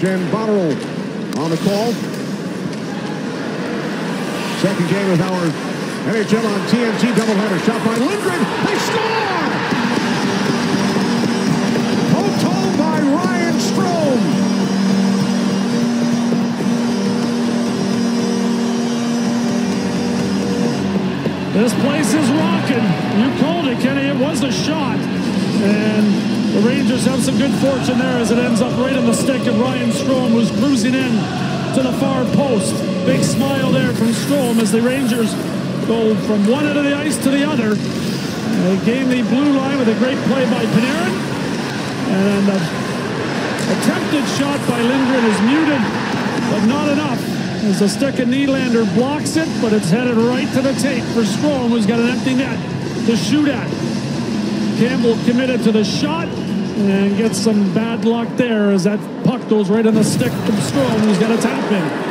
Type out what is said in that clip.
Jen Botterill on the call. Second game of our NHL on TNT doubleheader. Shot by Lindgren. They score! Home by Ryan Strome. This place is rocking. You called it, Kenny. It was a shot. And the Rangers have some good fortune there as it ends up right in the stick of Ryan Strome, who's cruising in to the far post. Big smile there from Strome as the Rangers go from one end of the ice to the other. They gain the blue line with a great play by Panarin. And an attempted shot by Lindgren is muted, but not enough. As the stick of Nylander blocks it, but it's headed right to the tape for Strome, who's got an empty net to shoot at. Campbell committed to the shot and gets some bad luck there as that puck goes right in the stick of Strome, who's got a tap in.